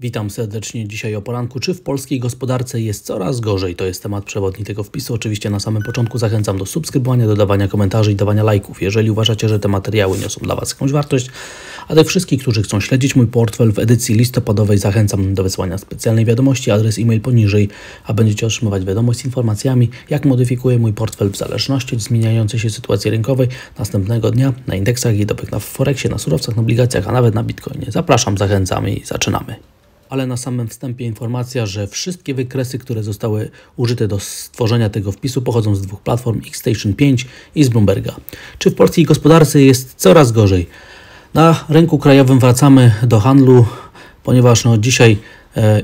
Witam serdecznie dzisiaj o poranku. Czy w polskiej gospodarce jest coraz gorzej? To jest temat przewodni tego wpisu. Oczywiście na samym początku zachęcam do subskrybowania, dodawania komentarzy i dawania lajków. Jeżeli uważacie, że te materiały niosą dla Was jakąś wartość, a tych wszystkich, którzy chcą śledzić mój portfel w edycji listopadowej, zachęcam do wysłania specjalnej wiadomości, adres e-mail poniżej, a będziecie otrzymywać wiadomość z informacjami, jak modyfikuję mój portfel w zależności od zmieniającej się sytuacji rynkowej następnego dnia na indeksach giełdowych, na Forexie, na surowcach, na obligacjach, a nawet na Bitcoinie. Zapraszam, zachęcamy i zaczynamy ale na samym wstępie informacja, że wszystkie wykresy, które zostały użyte do stworzenia tego wpisu pochodzą z dwóch platform Xstation 5 i z Bloomberga. Czy w polskiej gospodarce jest coraz gorzej? Na rynku krajowym wracamy do handlu, ponieważ no, dzisiaj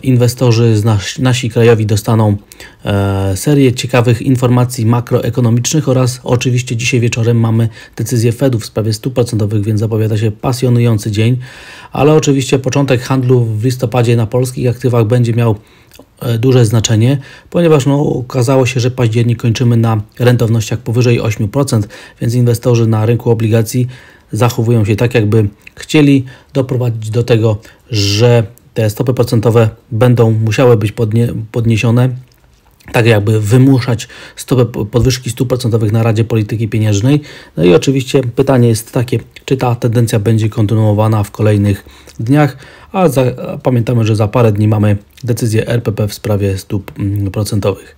inwestorzy nasi, nasi krajowi dostaną e, serię ciekawych informacji makroekonomicznych oraz oczywiście dzisiaj wieczorem mamy decyzję Fedu w sprawie stóp procentowych, więc zapowiada się pasjonujący dzień, ale oczywiście początek handlu w listopadzie na polskich aktywach będzie miał e, duże znaczenie, ponieważ no, okazało się, że październik kończymy na rentownościach powyżej 8%, więc inwestorzy na rynku obligacji zachowują się tak, jakby chcieli doprowadzić do tego, że te stopy procentowe będą musiały być podnie, podniesione, tak jakby wymuszać stopę podwyżki stóp procentowych na Radzie Polityki Pieniężnej. No i oczywiście pytanie jest takie, czy ta tendencja będzie kontynuowana w kolejnych dniach, a, za, a pamiętamy, że za parę dni mamy decyzję RPP w sprawie stóp mm, procentowych.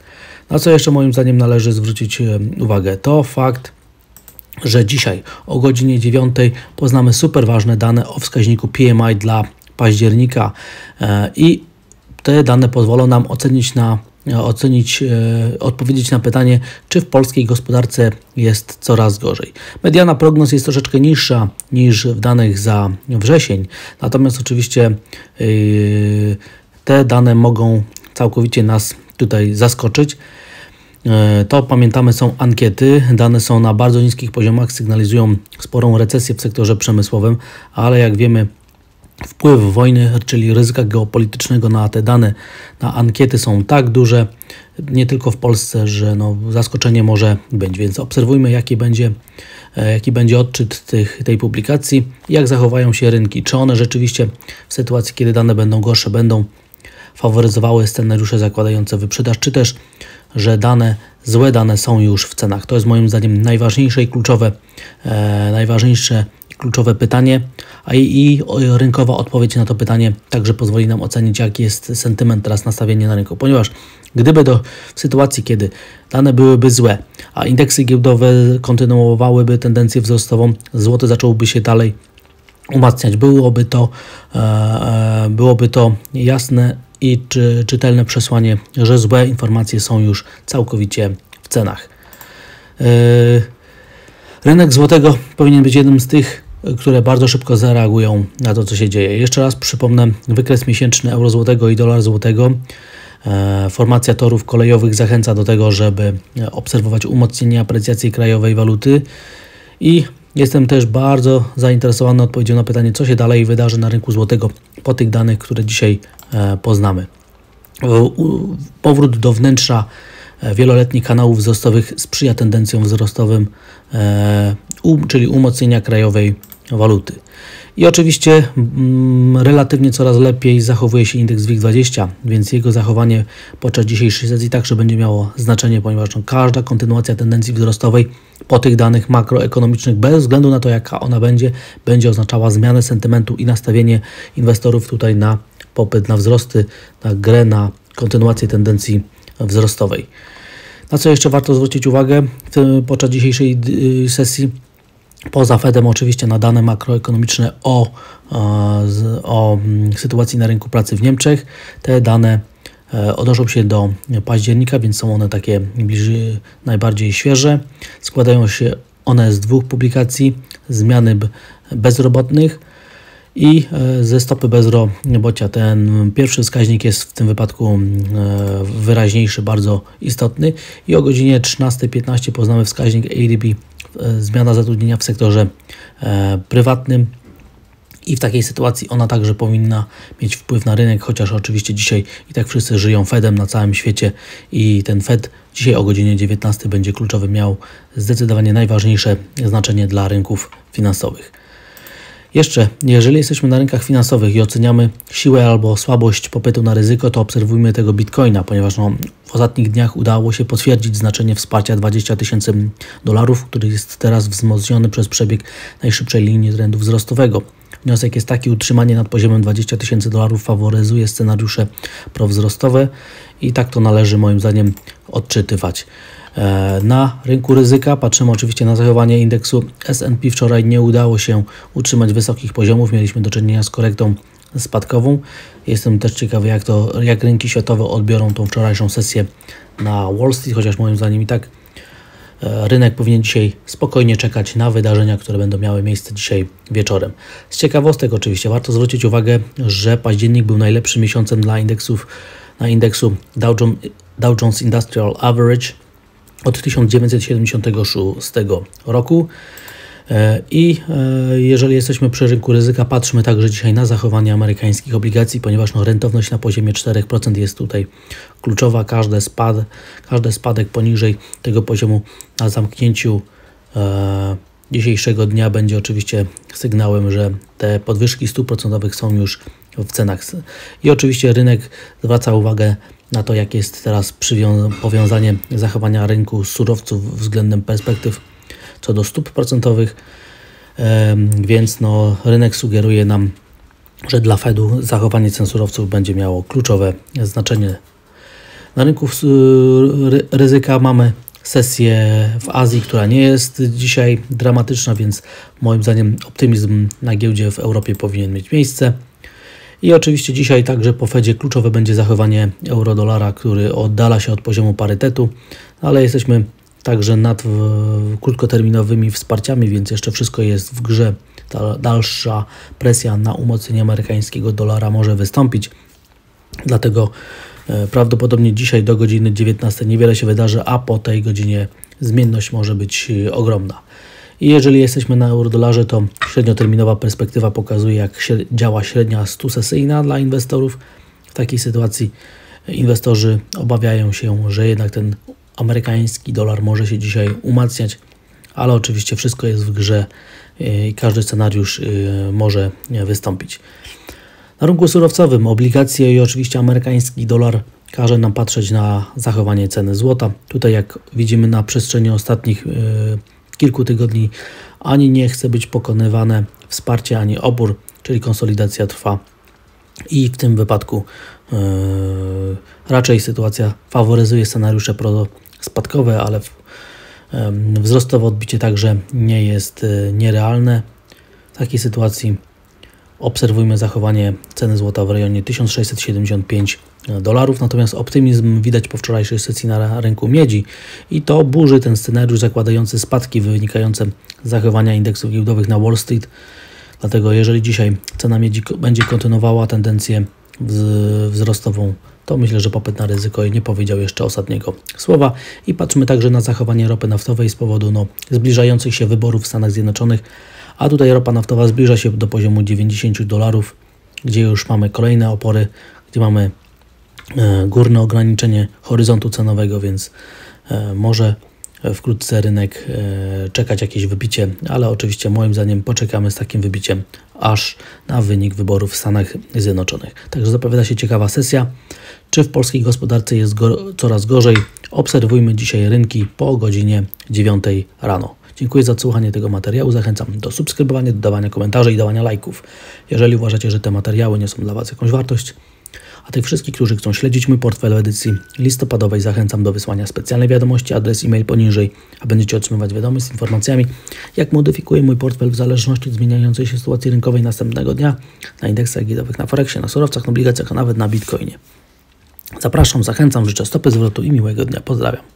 Na co jeszcze moim zdaniem należy zwrócić uwagę, to fakt, że dzisiaj o godzinie 9 poznamy super ważne dane o wskaźniku PMI dla października e, i te dane pozwolą nam ocenić na ocenić, e, odpowiedzieć na pytanie, czy w polskiej gospodarce jest coraz gorzej. Mediana prognoz jest troszeczkę niższa niż w danych za wrzesień, natomiast oczywiście e, te dane mogą całkowicie nas tutaj zaskoczyć. To pamiętamy są ankiety, dane są na bardzo niskich poziomach, sygnalizują sporą recesję w sektorze przemysłowym, ale jak wiemy Wpływ wojny, czyli ryzyka geopolitycznego na te dane, na ankiety są tak duże, nie tylko w Polsce, że no, zaskoczenie może być. Więc obserwujmy, jaki będzie, e, jaki będzie odczyt tych, tej publikacji, jak zachowają się rynki. Czy one rzeczywiście w sytuacji, kiedy dane będą gorsze, będą faworyzowały scenariusze zakładające wyprzedaż, czy też, że dane, złe dane są już w cenach. To jest moim zdaniem najważniejsze i kluczowe, e, najważniejsze kluczowe pytanie, a i, rynkowa odpowiedź na to pytanie także pozwoli nam ocenić, jaki jest sentyment teraz nastawienie na rynku. Ponieważ gdyby do w sytuacji, kiedy dane byłyby złe, a indeksy giełdowe kontynuowałyby tendencję wzrostową, złoty zacząłby się dalej umacniać. Byłoby to, e, e, byłoby to jasne i czy, czytelne przesłanie, że złe informacje są już całkowicie w cenach. E, rynek złotego powinien być jednym z tych które bardzo szybko zareagują na to, co się dzieje. Jeszcze raz przypomnę wykres miesięczny euro złotego i dolar złotego. E, formacja torów kolejowych zachęca do tego, żeby obserwować umocnienie aprecjacji krajowej waluty i jestem też bardzo zainteresowany odpowiedzią na pytanie, co się dalej wydarzy na rynku złotego po tych danych, które dzisiaj e, poznamy. Powrót do wnętrza e, wieloletnich kanałów wzrostowych sprzyja tendencjom wzrostowym, czyli umocnienia krajowej waluty. I oczywiście mm, relatywnie coraz lepiej zachowuje się indeks WIG20, więc jego zachowanie podczas dzisiejszej sesji także będzie miało znaczenie, ponieważ no, każda kontynuacja tendencji wzrostowej po tych danych makroekonomicznych, bez względu na to jaka ona będzie, będzie oznaczała zmianę sentymentu i nastawienie inwestorów tutaj na popyt, na wzrosty, na grę, na kontynuację tendencji wzrostowej. Na co jeszcze warto zwrócić uwagę podczas dzisiejszej y, sesji? Poza Fedem oczywiście na dane makroekonomiczne o, e, o mm, sytuacji na rynku pracy w Niemczech. Te dane e, odnoszą się do października, więc są one takie bliżej, najbardziej świeże. Składają się one z dwóch publikacji: zmiany bezrobotnych i e, ze stopy bezrobocia. Ten pierwszy wskaźnik jest w tym wypadku wyraźniejszy, bardzo istotny i o godzinie 13.15 poznamy wskaźnik ADP E, zmiana zatrudnienia w sektorze e, prywatnym. I w takiej sytuacji ona także powinna mieć wpływ na rynek, chociaż oczywiście dzisiaj i tak wszyscy żyją Fedem na całym świecie i ten Fed dzisiaj o godzinie 19 będzie kluczowy, miał zdecydowanie najważniejsze znaczenie dla rynków finansowych. Jeszcze, jeżeli jesteśmy na rynkach finansowych i oceniamy siłę albo słabość popytu na ryzyko, to obserwujmy tego bitcoina, ponieważ no, w ostatnich dniach udało się potwierdzić znaczenie wsparcia 20 tysięcy dolarów, który jest teraz wzmocniony przez przebieg najszybszej linii trendu wzrostowego. Wniosek jest taki, utrzymanie nad poziomem 20 tysięcy dolarów faworyzuje scenariusze prowzrostowe i tak to należy moim zdaniem odczytywać. E, na rynku ryzyka patrzymy oczywiście na zachowanie indeksu S&P. Wczoraj nie udało się utrzymać wysokich poziomów. Mieliśmy do czynienia z korektą spadkową. Jestem też ciekawy, jak, to, jak rynki światowe odbiorą tą wczorajszą sesję na Wall Street, chociaż moim zdaniem i tak rynek powinien dzisiaj spokojnie czekać na wydarzenia, które będą miały miejsce dzisiaj wieczorem. Z ciekawostek oczywiście warto zwrócić uwagę, że październik był najlepszym miesiącem dla indeksów na indeksu Dow Jones, Dow Jones Industrial Average od 1976 roku. E, I e, jeżeli jesteśmy przy rynku ryzyka, patrzmy także dzisiaj na zachowanie amerykańskich obligacji, ponieważ no, rentowność na poziomie 4% jest tutaj kluczowa. Każdy, spad, każdy spadek poniżej tego poziomu na zamknięciu e, dzisiejszego dnia będzie oczywiście sygnałem, że te podwyżki stóp procentowych są już w cenach. I oczywiście rynek zwraca uwagę na to, jakie jest teraz powiązanie zachowania rynku surowców względem perspektyw co do stóp procentowych, więc no, rynek sugeruje nam, że dla Fedu zachowanie cen surowców będzie miało kluczowe znaczenie. Na rynku ryzyka mamy sesję w Azji, która nie jest dzisiaj dramatyczna, więc moim zdaniem optymizm na giełdzie w Europie powinien mieć miejsce. I oczywiście dzisiaj także po Fedzie kluczowe będzie zachowanie euro-dolara, który oddala się od poziomu parytetu, ale jesteśmy także nad krótkoterminowymi wsparciami, więc jeszcze wszystko jest w grze. Ta dalsza presja na umocnienie amerykańskiego dolara może wystąpić. Dlatego prawdopodobnie dzisiaj do godziny 19 niewiele się wydarzy, a po tej godzinie zmienność może być e, ogromna. I jeżeli jesteśmy na eurodolarze, to średnioterminowa perspektywa pokazuje, jak działa średnia stusesyjna dla inwestorów. W takiej sytuacji inwestorzy obawiają się, że jednak ten amerykański dolar może się dzisiaj umacniać, ale oczywiście wszystko jest w grze i każdy scenariusz może wystąpić. Na rynku surowcowym obligacje i oczywiście amerykański dolar każe nam patrzeć na zachowanie ceny złota. Tutaj jak widzimy na przestrzeni ostatnich y, kilku tygodni ani nie chce być pokonywane wsparcie, ani obór, czyli konsolidacja trwa i w tym wypadku yy, raczej sytuacja faworyzuje scenariusze pro-spadkowe, ale w, yy, wzrostowe odbicie także nie jest nierealne. W takiej sytuacji obserwujmy zachowanie ceny złota w rejonie 1675 dolarów, natomiast optymizm widać po wczorajszej sesji na rynku miedzi i to burzy ten scenariusz zakładający spadki wynikające z zachowania indeksów giełdowych na Wall Street. Dlatego jeżeli dzisiaj cena miedzi będzie kontynuowała tendencję wzrostową, to myślę, że popyt na ryzyko nie powiedział jeszcze ostatniego słowa. I patrzmy także na zachowanie ropy naftowej z powodu no, zbliżających się wyborów w Stanach Zjednoczonych, a tutaj ropa naftowa zbliża się do poziomu 90 dolarów, gdzie już mamy kolejne opory, gdzie mamy E, górne ograniczenie horyzontu cenowego, więc e, może wkrótce rynek e, czekać jakieś wybicie, ale oczywiście moim zdaniem poczekamy z takim wybiciem aż na wynik wyborów w Stanach Zjednoczonych. Także zapowiada się ciekawa sesja. Czy w polskiej gospodarce jest go coraz gorzej? Obserwujmy dzisiaj rynki po godzinie 9 rano. Dziękuję za słuchanie tego materiału. Zachęcam do subskrybowania, dodawania komentarzy i dawania lajków. Jeżeli uważacie, że te materiały nie są dla Was jakąś wartość, a tych wszystkich, którzy chcą śledzić mój portfel w edycji listopadowej, zachęcam do wysłania specjalnej wiadomości, adres e-mail poniżej, a będziecie otrzymywać wiadomość z informacjami, jak modyfikuję mój portfel w zależności od zmieniającej się sytuacji rynkowej następnego dnia na indeksach giełdowych, na Forexie, na surowcach, na obligacjach, a nawet na Bitcoinie. Zapraszam, zachęcam, życzę stopy zwrotu i miłego dnia. Pozdrawiam.